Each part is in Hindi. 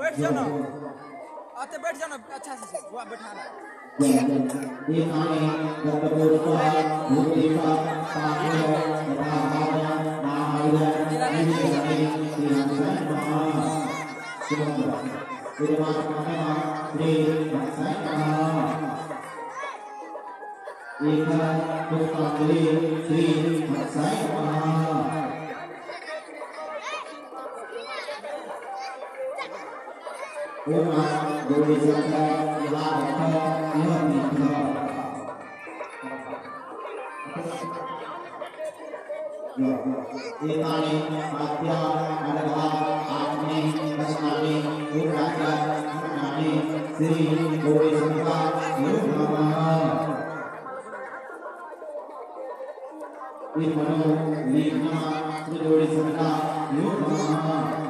बैठ जाओ ना। आते बैठ जाओ ना अच्छा से वहाँ बैठाना Shri Sai Adaga Atmi Kasmani Uraja Nani Sri Dorisaka Yamika Imanu Lima Sri Dorisaka Yamika निर्मलता त्रिजोरी संता निरम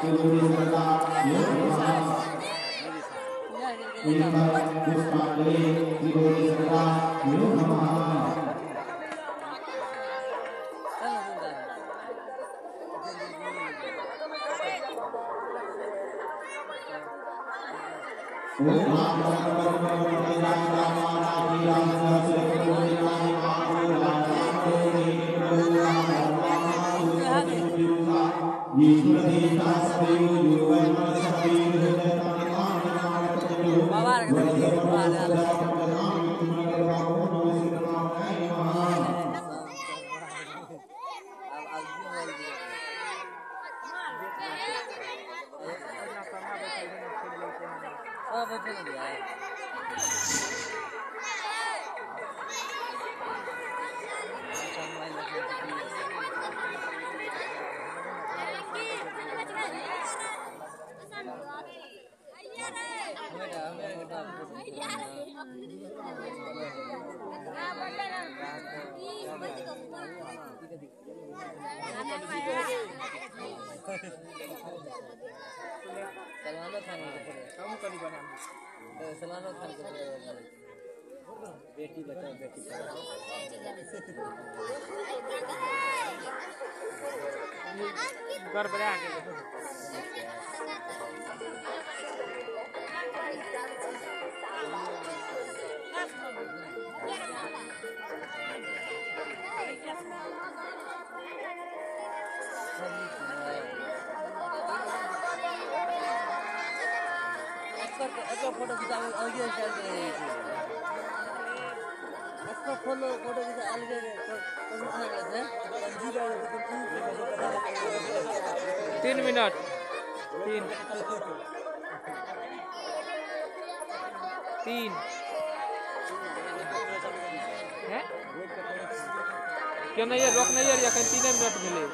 त्रिजोरी संता एतानि उपादानि त्रिजोरी संता एतानि अस्मत्ता भूमिका काव्य यथा सलमान खान हम कभी बना सलमान खान को बेटी बचाओ बेटी पढ़ाओ घर पर आके একটা ফটো কিন্তু আমি আগে চাইতে নিয়েছি একটা ফটো ফটো কিন্তু আগে তিন মিনিট তিন तीन। तीन क्यों नहीं है? रोक नहीं है अखन तीन मिनट भेले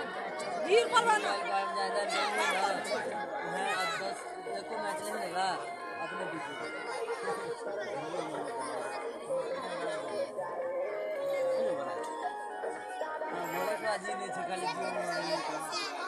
वीर परवाना देखो मैच नहीं मिलेगा अपने मोड़े को आज ही नहीं थी खाली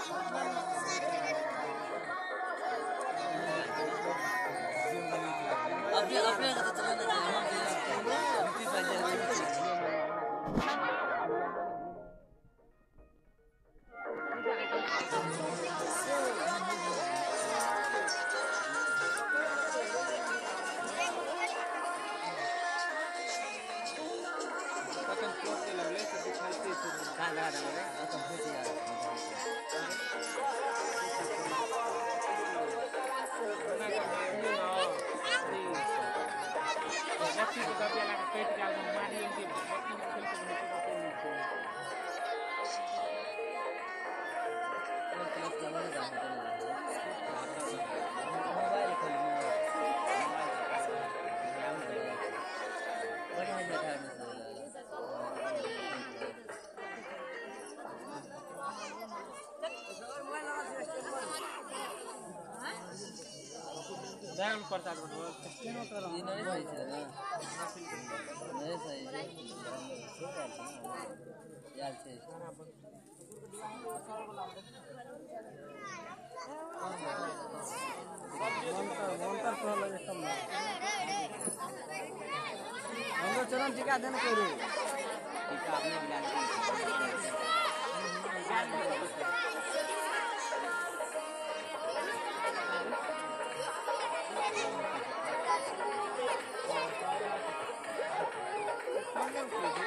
una, la ಜಾಗಲ್ ಕೊಡ್ತಾ ಚಲನ್ ಟಿಕಾ ಅದೇನು ಕೊಡು ಟಿಕಾ 네.